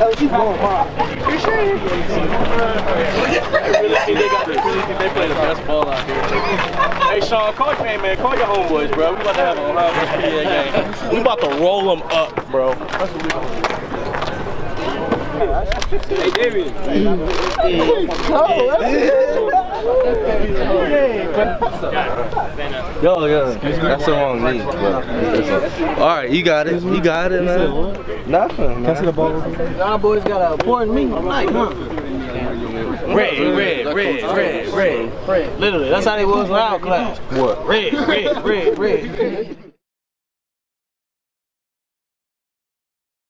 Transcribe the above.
Oh, you going hard. You sure? really think they got the, really think they play the best ball out here. hey, Sean, call your man, man. Call your homeboys, bro. We about to have a Ohio West PA game. We about to roll them up, bro. That's what we doing. Hey, David. Yo, yo, that's the wrong knee. But all right, you got it. You got it, man. Nothing. Can I see the ball? Y'all boys got an important meeting tonight, huh? Red, red, red, red, red. Literally, that's how they was in our class. What? Red, red, red, red.